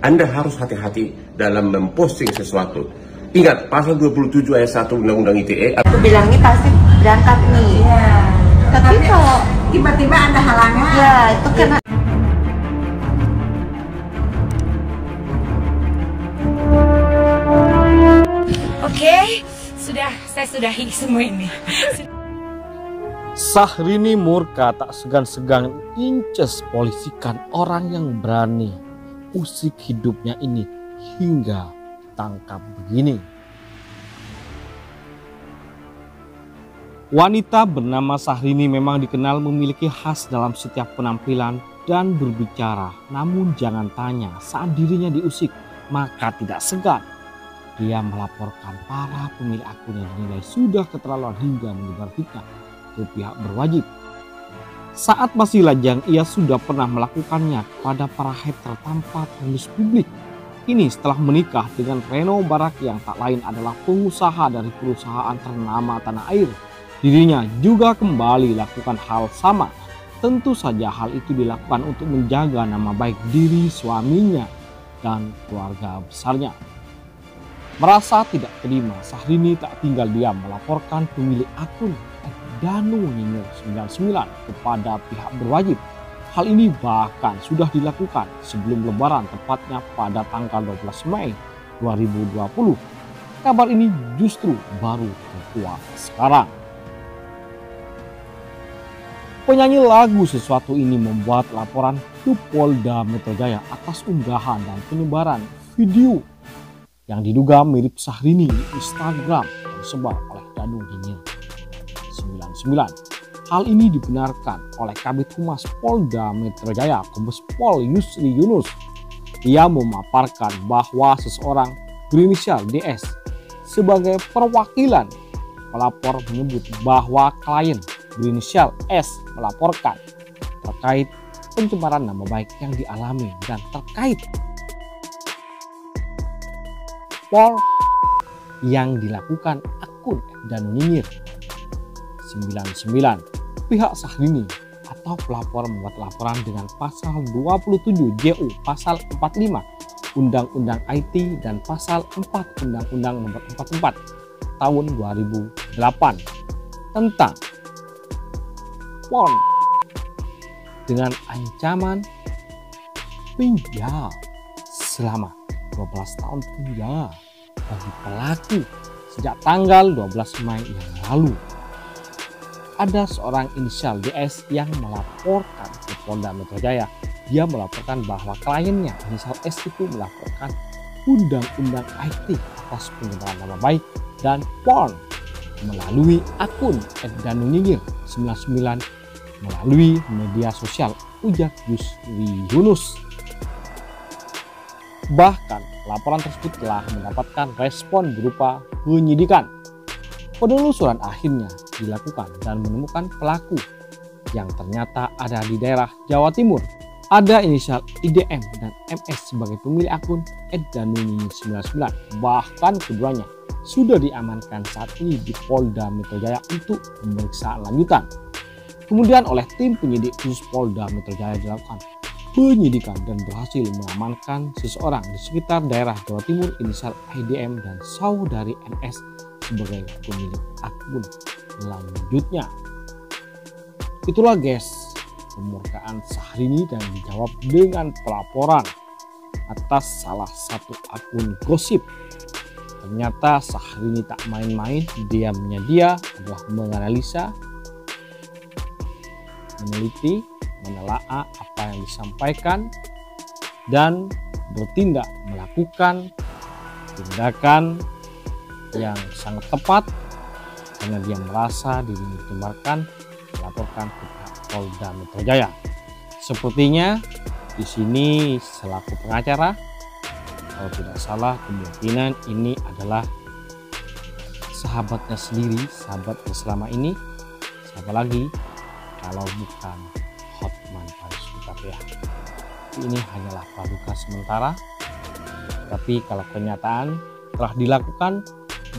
Anda harus hati-hati dalam memposting sesuatu. Ingat, pasal 27 ayat 1 Undang-Undang ITE. Aku bilangnya pasti berangkat nih. Iya. Tapi kalau tiba-tiba ada halangan. ya itu karena Oke, sudah saya sudahi semua ini. Sahrini murka tak segan-segan inces polisikan orang yang berani usik hidupnya ini hingga tangkap begini. Wanita bernama Sahrini memang dikenal memiliki khas dalam setiap penampilan dan berbicara. Namun jangan tanya saat dirinya diusik maka tidak segan. Dia melaporkan para pemilik akun yang dinilai sudah keterlaluan hingga menyebar fitnah ke pihak berwajib. Saat masih lajang, ia sudah pernah melakukannya kepada para hater tanpa tembus publik. Ini setelah menikah dengan Reno Barak yang tak lain adalah pengusaha dari perusahaan ternama tanah air. Dirinya juga kembali lakukan hal sama. Tentu saja hal itu dilakukan untuk menjaga nama baik diri suaminya dan keluarga besarnya. Merasa tidak terima, Sahrini tak tinggal diam melaporkan pemilik akun Danu Nyinyir 99 kepada pihak berwajib. Hal ini bahkan sudah dilakukan sebelum lebaran tepatnya pada tanggal 12 Mei 2020. Kabar ini justru baru terkuat sekarang. Penyanyi lagu sesuatu ini membuat laporan ke Polda Metro Jaya atas unggahan dan penyebaran video yang diduga mirip Sahrini di Instagram yang disebar oleh Danu Nyinyir 99. Hal ini dibenarkan oleh Kabit Humas Polda Metro Jaya, Kombes Pol Yusri Yunus. Ia memaparkan bahwa seseorang berinisial DS sebagai perwakilan pelapor menyebut bahwa klien berinisial S melaporkan terkait pencemaran nama baik yang dialami dan terkait Pol yang dilakukan akun dan Nyinyir 99. Pihak Sahrini atau pelapor membuat laporan dengan pasal 27 JU pasal 45 Undang-Undang IT dan pasal 4 Undang-Undang nomor 44 tahun 2008 tentang PON dengan ancaman penjara selama 12 tahun penjara bagi pelaku sejak tanggal 12 Mei yang lalu. Ada seorang inisial DS yang melaporkan ke Polda Metro Jaya. Dia melaporkan bahwa kliennya inisial S itu melaporkan Undang-Undang IT atas penyebaran nama baik dan PON melalui akun @danunyinyir 99 melalui media sosial ujar Yusri Yunus. Bahkan laporan tersebut telah mendapatkan respon berupa penyidikan. Penelusuran akhirnya dilakukan dan menemukan pelaku yang ternyata ada di daerah Jawa Timur. Ada inisial IDM dan MS sebagai pemilik akun @danuni99. Bahkan keduanya sudah diamankan saat ini di Polda Metro Jaya untuk pemeriksaan lanjutan. Kemudian oleh tim penyidik khusus Polda Metro Jaya dilakukan penyidikan dan berhasil mengamankan seseorang di sekitar daerah Jawa Timur inisial IDM dan saudari NS sebagai pemilik akun selanjutnya. Itulah guys pemurkaan Sahrini dan dijawab dengan pelaporan atas salah satu akun gosip. Ternyata Sahrini tak main-main, diamnya dia adalah menganalisa, meneliti, menelaah apa yang disampaikan dan bertindak melakukan tindakan yang sangat tepat karena dia merasa dirinya ditemarkan melaporkan ke Polda Metro Jaya. Sepertinya di sini selaku pengacara kalau tidak salah kemungkinan ini adalah sahabatnya sendiri, sahabatnya selama ini. Siapa lagi kalau bukan Hotman Paris ya. Ini hanyalah praduga sementara, tapi kalau kenyataan telah dilakukan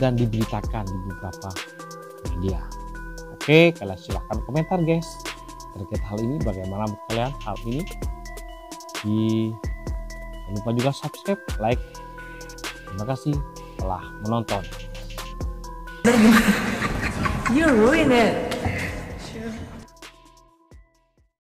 dan diberitakan di beberapa media. Oke, kalian silahkan komentar guys terkait hal ini. Bagaimana kalian hal ini di Jangan lupa juga subscribe, like. Terima kasih telah menonton. You ruin it.